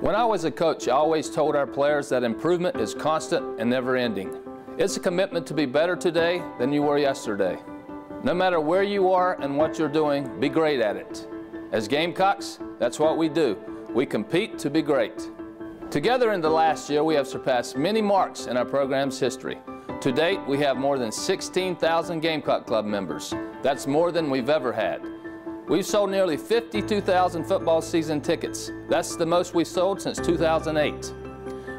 When I was a coach, I always told our players that improvement is constant and never ending. It's a commitment to be better today than you were yesterday. No matter where you are and what you're doing, be great at it. As Gamecocks, that's what we do. We compete to be great. Together in the last year, we have surpassed many marks in our program's history. To date, we have more than 16,000 Gamecock Club members. That's more than we've ever had. We've sold nearly 52,000 football season tickets. That's the most we've sold since 2008.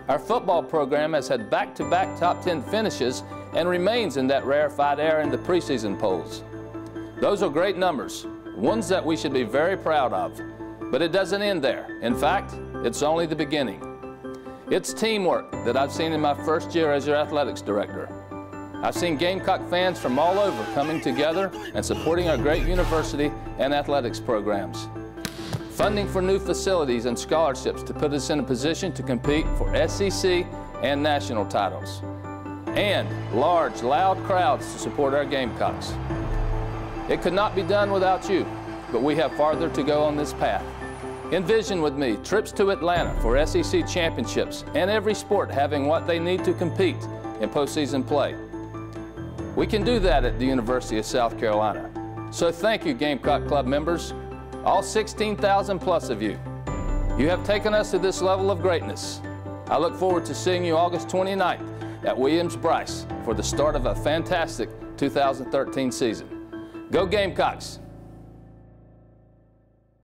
Our football program has had back-to-back -back top 10 finishes and remains in that rarefied air in the preseason polls. Those are great numbers, ones that we should be very proud of. But it doesn't end there. In fact, it's only the beginning. It's teamwork that I've seen in my first year as your athletics director. I've seen Gamecock fans from all over coming together and supporting our great university and athletics programs. Funding for new facilities and scholarships to put us in a position to compete for SEC and national titles. And large, loud crowds to support our Gamecocks. It could not be done without you, but we have farther to go on this path. Envision with me trips to Atlanta for SEC championships and every sport having what they need to compete in postseason play. We can do that at the University of South Carolina. So thank you, Gamecock Club members, all 16,000 plus of you. You have taken us to this level of greatness. I look forward to seeing you August 29th at Williams-Brice for the start of a fantastic 2013 season. Go Gamecocks!